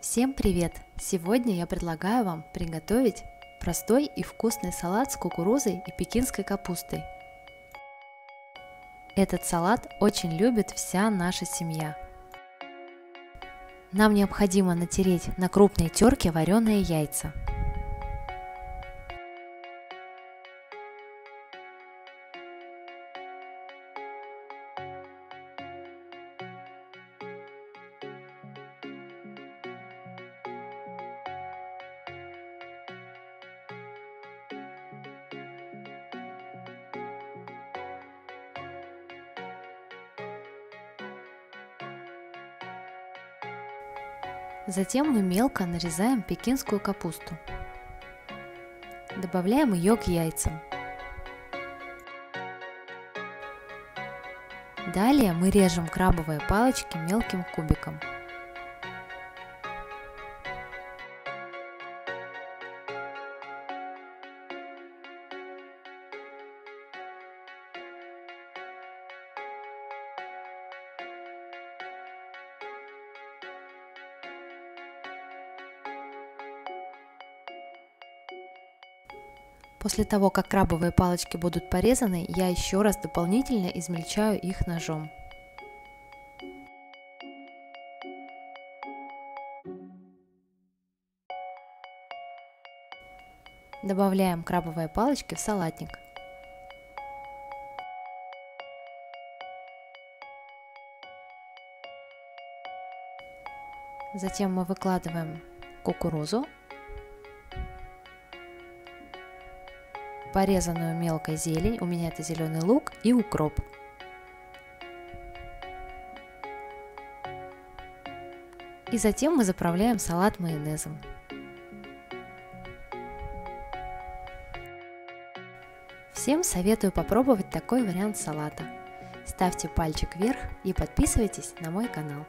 Всем привет! Сегодня я предлагаю вам приготовить простой и вкусный салат с кукурузой и пекинской капустой. Этот салат очень любит вся наша семья. Нам необходимо натереть на крупной терке вареные яйца – Затем мы мелко нарезаем пекинскую капусту. Добавляем ее к яйцам. Далее мы режем крабовые палочки мелким кубиком. После того, как крабовые палочки будут порезаны, я еще раз дополнительно измельчаю их ножом. Добавляем крабовые палочки в салатник. Затем мы выкладываем кукурузу порезанную мелкой зелень, у меня это зеленый лук и укроп. И затем мы заправляем салат майонезом. Всем советую попробовать такой вариант салата. Ставьте пальчик вверх и подписывайтесь на мой канал.